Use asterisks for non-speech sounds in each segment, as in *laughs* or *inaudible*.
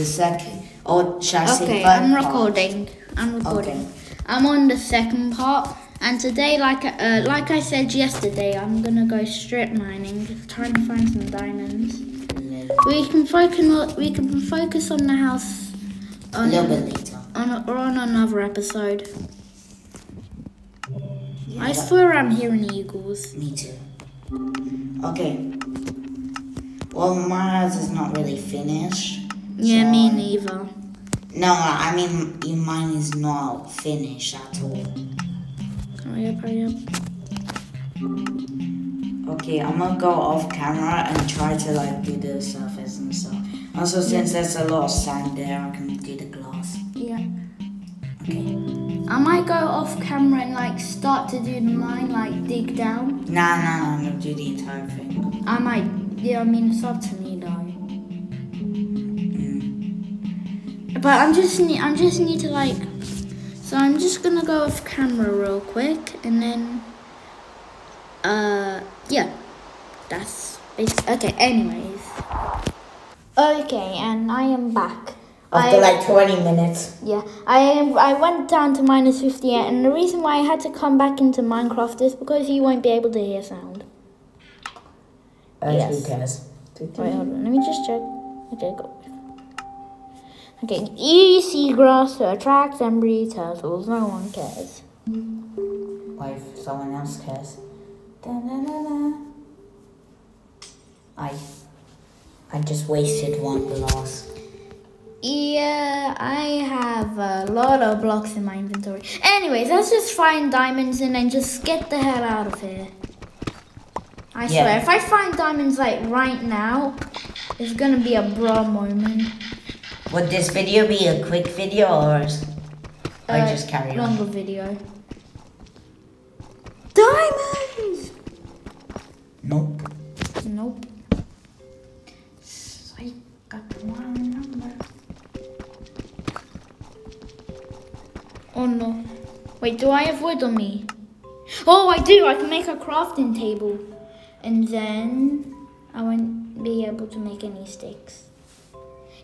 The second, or should I Okay, I'm part? recording. I'm recording. Okay. I'm on the second part, and today, like uh, like I said yesterday, I'm gonna go strip mining, trying to find some diamonds. We can focus on we can focus on the house A little bit later. on or on another episode. Yeah, I swear I'm hearing eagles. Me too. Okay. Well, my house is not really finished. Yeah, so me neither. No, I mean your mine is not finished at all. Hurry up, hurry up. Okay, I'm gonna go off camera and try to like do the surface and stuff. Also, since there's a lot of sand there, I can do the glass. Yeah. Okay. I might go off camera and like start to do the mine, like dig down. Nah, nah, I'm gonna do the entire thing. I might. Yeah, I mean it's up to me though. But I'm just need. I'm just need to like. So I'm just gonna go off camera real quick and then. Uh, yeah. That's basic. Okay. Anyways. Okay, and I am back. After I- like 20 minutes. Yeah, I am. I went down to minus 58, and the reason why I had to come back into Minecraft is because you won't be able to hear sound. Uh, Yes. Who cares? Wait, hold on. Let me just check. Okay, go. Okay, easy grass to attract and breed turtles. No one cares. If someone else cares? Da-da-da-da. I I just wasted one glass. Yeah, I have a lot of blocks in my inventory. Anyways, let's just find diamonds and then just get the hell out of here. I Yeah. swear, if I find diamonds like right now, it's gonna be a bra moment. Would this video be a quick video or is- I Uh, just carry on? Longer video. Diamonds! Nope. Nope. I got one number. Oh no. Wait, do I have wood on me? Oh, I do. I can make a crafting table. And then I won't be able to make any sticks.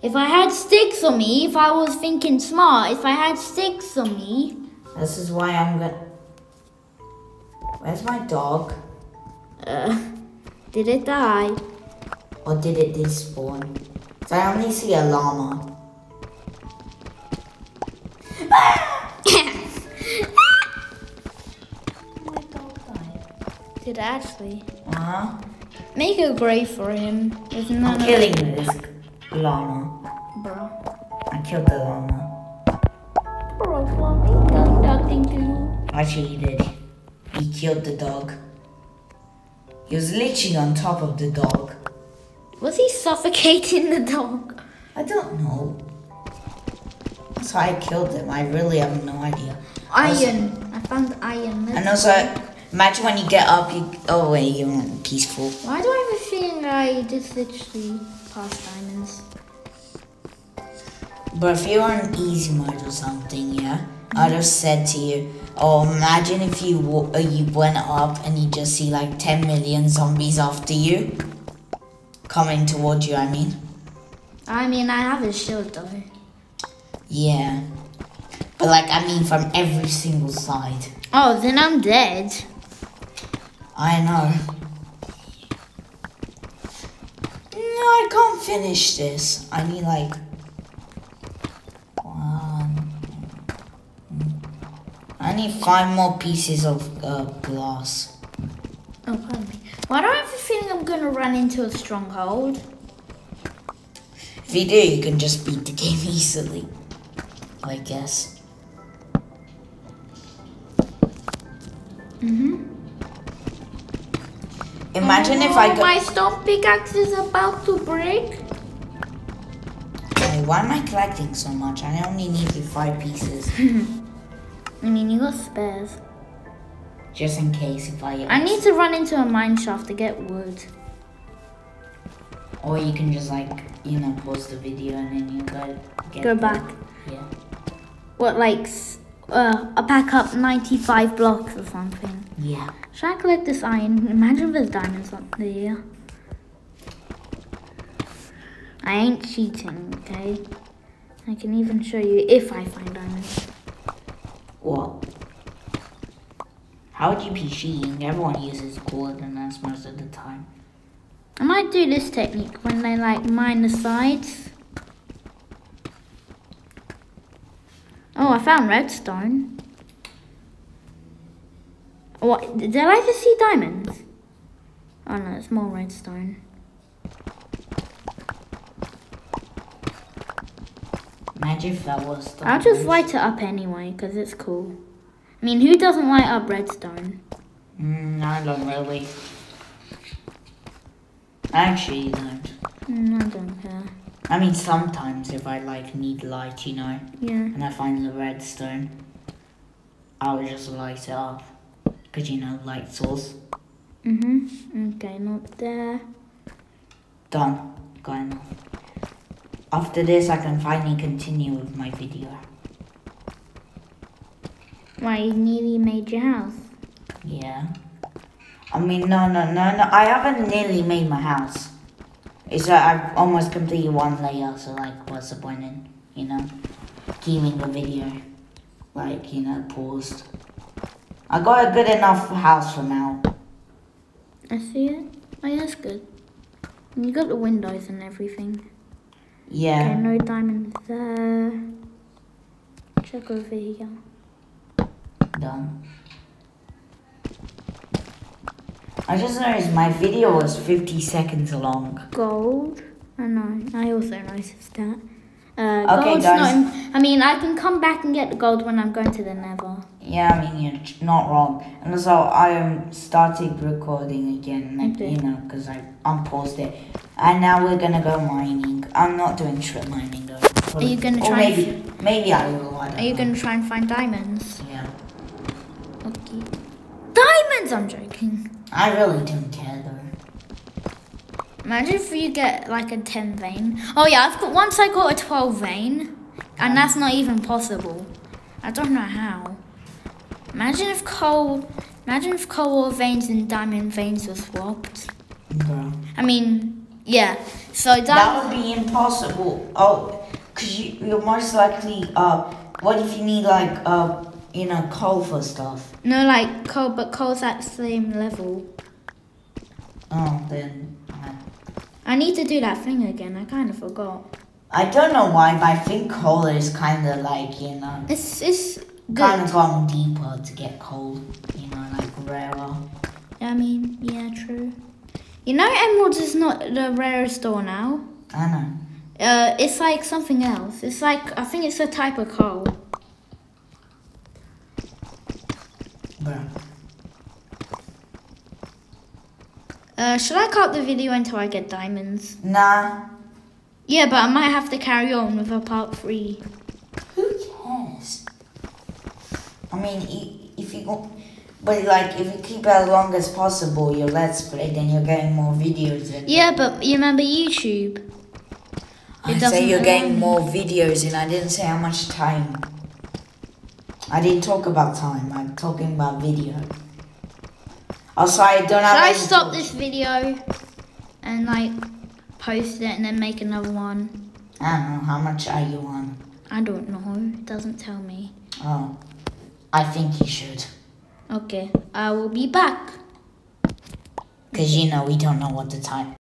If I had sticks on me, if I was thinking smart, if I had sticks on me, This is why I'm gonna. Where's my dog? uh, did it die? Or did it despawn? So I only see a llama. My dog died. Did it actually? Uh huh. Make a grave for him. There's I'm killing this llama. Bro. I killed the llama. Bro, what done nothing to you. Actually, he did. He killed the dog. He was literally on top of the dog. Was he suffocating the dog? I don't know. That's why I killed him. I really have no idea. Iron. I found iron. And Let's- also, imagine when you get up, you. Oh, wait, you're peaceful. Why do I have a feeling I just literally passed diamonds? But if you were on easy mode or something, yeah, I'd have said to you, oh, imagine if you uh, you went up and you just see like 10 million zombies after you. Coming towards you, I mean. I mean, I have a shield though. Yeah. But like, I mean from every single side. Oh, then I'm dead. I know. No, I can't finish this. I need like need five more pieces of uh, glass. Oh, pardon me. Why do I have a feeling I'm gonna run into a stronghold? If you do, you can just beat the game *laughs* easily. I guess. Mm-hmm. Imagine if oh, I go. My stone pickaxe is about to break. Wait, why am I collecting so much? I only need five pieces, *laughs* I mean, you got spares. just in case if I. I need to run into a mine shaft to get wood. Or you can just like you know pause the video and then you go get Go the- back. Yeah. What, like, uh, I pack up 95 blocks or something. Yeah. Should I collect this iron? Imagine if there's diamonds up there. I ain't cheating, okay? I can even show you if I find diamonds. What? How would you be cheating? Everyone uses coordinates most of the time. I might do this technique when they like mine the sides. Oh, I found redstone. What? Did I just see diamonds? Oh no, it's more redstone. Imagine if that was the I'll just light it up anyway, because it's cool. I mean, who doesn't light up redstone? Mm, I don't really. Actually don't. Mm, I don't care. I mean, sometimes if I like need light, you know, Yeah. and I find the redstone, I'll just light it up. Cause you know, light source. Mm-hmm. Okay, not there. Done. Got enough. After this, I can finally continue with my video. Why, you nearly made your house. Yeah. I mean, no, no, no, no. I haven't nearly made my house. It's that I've almost completed one layer, so like, what's the point in, you know, keeping the video, like, you know, paused. I got a good enough house for now. I see it. Oh, yeah, that's good. And You got the windows and everything. Okay, Yeah. no diamonds there. Check over here. Done. I just noticed my video was 50 seconds long. Gold. I know. I also noticed that. Uh, Okay, guys. not. In, I mean, I can come back and get the gold when I'm going to the Nether. Yeah, I mean, you're not wrong. And also, I am starting recording again, like, Okay. you know, because I unpaused it. And now we're gonna go mining. I'm not doing strip mining though. Are you gonna or try maybe, maybe I will. I Are you know. to try and find diamonds? Yeah. Okay. Diamonds! I'm joking. I really don't care though. Imagine if you get like a 10 vein. Oh yeah, I've got once I got a 12 vein, and that's not even possible. I don't know how. Imagine if coal, imagine if coal ore veins and diamond veins were swapped. Bro. I mean, yeah. So That that, would be impossible. Oh, cause you, you're most likely. Uh, what if you need like uh, you know, coal for stuff? no like coal, but coal's at the same level. Oh, then. I need to do that thing again. I kind of forgot. I don't know why, but I think coal is kind of like you know. It's it's kind of gone deeper to get coal, you know, like rarer. I mean, yeah, true. You know, emeralds is not the rarest ore now. I know. Uh, it's like something else. It's like I think it's a type of coal. Uh, should I cut the video until I get diamonds? Nah. Yeah, but I might have to carry on with a part three. Who cares? I mean, if you go, but like if you keep it as long as possible, your let's play, then you're getting more videos. In. Yeah, but you remember YouTube? I it say you're getting more videos, and I didn't say how much time. I didn't talk about time. I'm talking about video. Oh, also, I don't Should. I stop this video and like post it and then make another one? I don't know how much are you on. I don't know. It doesn't tell me. Oh, I think you should, Okay, I will be back. cause you know we don't know what the time.